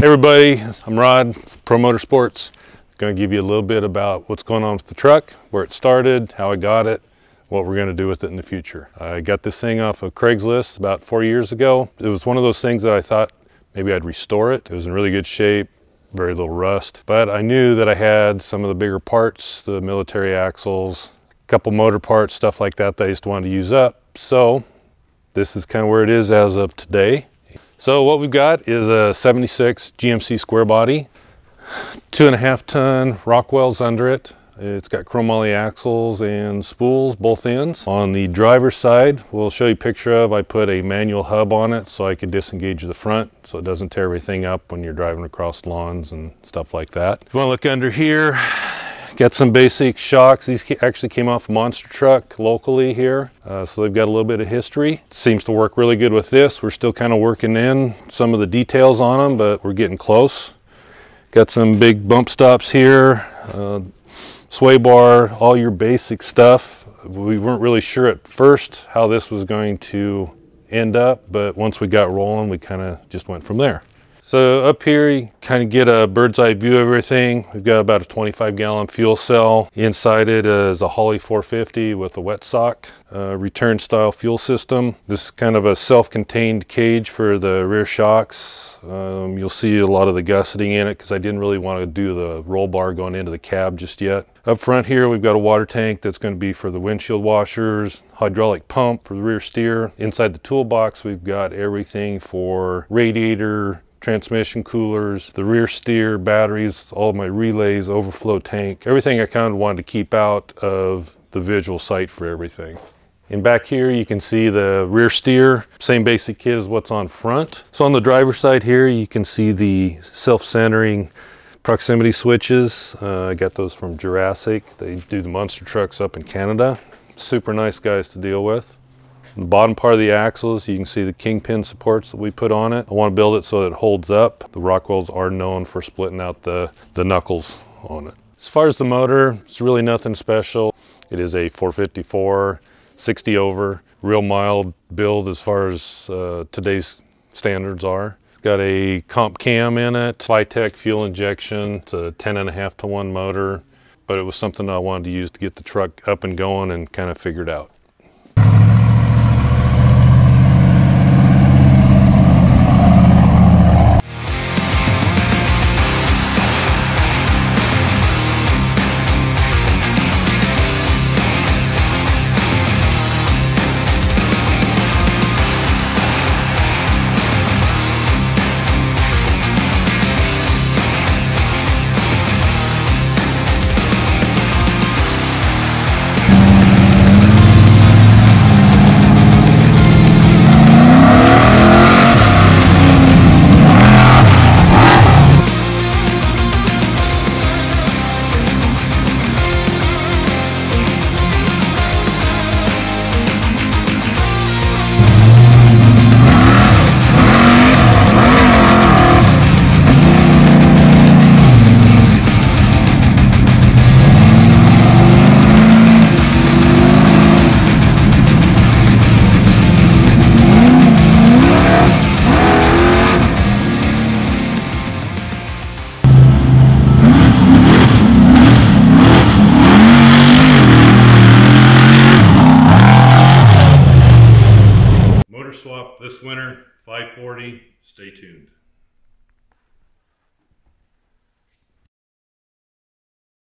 Hey everybody, I'm Rod, Pro Motorsports. Going to give you a little bit about what's going on with the truck, where it started, how I got it, what we're going to do with it in the future. I got this thing off of Craigslist about four years ago. It was one of those things that I thought maybe I'd restore it. It was in really good shape, very little rust, but I knew that I had some of the bigger parts, the military axles, a couple motor parts, stuff like that that I just wanted to use up. So this is kind of where it is as of today. So what we've got is a 76 GMC square body, two and a half ton Rockwells under it. It's got chromoly axles and spools, both ends. On the driver's side, we'll show you a picture of, I put a manual hub on it so I could disengage the front so it doesn't tear everything up when you're driving across lawns and stuff like that. If you wanna look under here, Got some basic shocks. These actually came off monster truck locally here. Uh, so they've got a little bit of history. Seems to work really good with this. We're still kind of working in some of the details on them, but we're getting close. Got some big bump stops here, uh, sway bar, all your basic stuff. We weren't really sure at first how this was going to end up, but once we got rolling, we kind of just went from there. So up here, you kind of get a bird's eye view of everything. We've got about a 25 gallon fuel cell. Inside it is a Holley 450 with a wet sock, return style fuel system. This is kind of a self-contained cage for the rear shocks. Um, you'll see a lot of the gusseting in it because I didn't really want to do the roll bar going into the cab just yet. Up front here, we've got a water tank that's going to be for the windshield washers, hydraulic pump for the rear steer. Inside the toolbox, we've got everything for radiator, transmission coolers, the rear steer, batteries, all my relays, overflow tank, everything I kind of wanted to keep out of the visual sight for everything. And back here you can see the rear steer, same basic kit as what's on front. So on the driver's side here you can see the self-centering proximity switches. Uh, I got those from Jurassic. They do the monster trucks up in Canada. Super nice guys to deal with. The bottom part of the axles, you can see the kingpin supports that we put on it. I want to build it so that it holds up. The Rockwells are known for splitting out the, the knuckles on it. As far as the motor, it's really nothing special. It is a 454, 60 over, real mild build as far as uh, today's standards are. It's got a comp cam in it, FiTech fuel injection. It's a 10 and a half to one motor, but it was something I wanted to use to get the truck up and going and kind of figured out. This winter, 540. Stay tuned.